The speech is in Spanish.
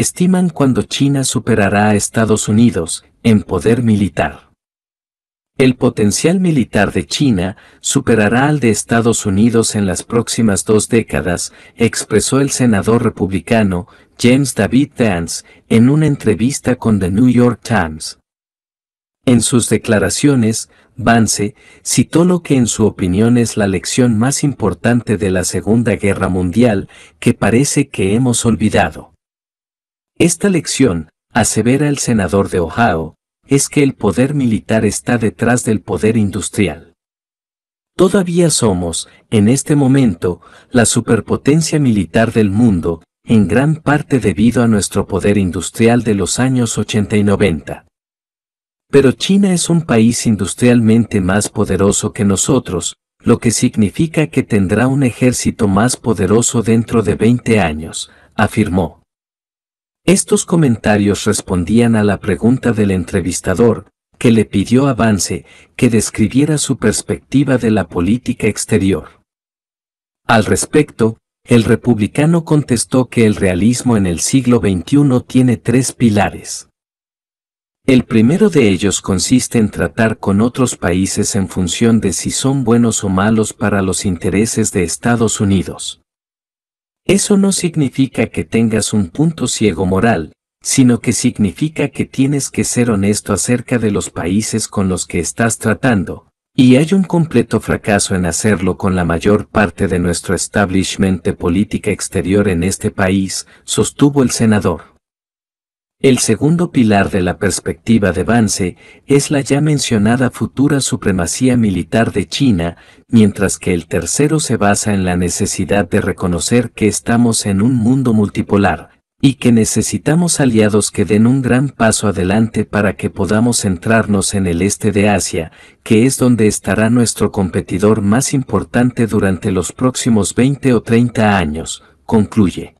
estiman cuando China superará a Estados Unidos en poder militar. El potencial militar de China superará al de Estados Unidos en las próximas dos décadas, expresó el senador republicano James David Vance en una entrevista con The New York Times. En sus declaraciones, Vance citó lo que en su opinión es la lección más importante de la Segunda Guerra Mundial que parece que hemos olvidado. Esta lección, asevera el senador de Ohio, es que el poder militar está detrás del poder industrial. Todavía somos, en este momento, la superpotencia militar del mundo, en gran parte debido a nuestro poder industrial de los años 80 y 90. Pero China es un país industrialmente más poderoso que nosotros, lo que significa que tendrá un ejército más poderoso dentro de 20 años, afirmó. Estos comentarios respondían a la pregunta del entrevistador, que le pidió avance, que describiera su perspectiva de la política exterior. Al respecto, el republicano contestó que el realismo en el siglo XXI tiene tres pilares. El primero de ellos consiste en tratar con otros países en función de si son buenos o malos para los intereses de Estados Unidos. Eso no significa que tengas un punto ciego moral, sino que significa que tienes que ser honesto acerca de los países con los que estás tratando, y hay un completo fracaso en hacerlo con la mayor parte de nuestro establishment de política exterior en este país, sostuvo el senador. El segundo pilar de la perspectiva de Vance es la ya mencionada futura supremacía militar de China, mientras que el tercero se basa en la necesidad de reconocer que estamos en un mundo multipolar, y que necesitamos aliados que den un gran paso adelante para que podamos centrarnos en el este de Asia, que es donde estará nuestro competidor más importante durante los próximos 20 o 30 años, concluye.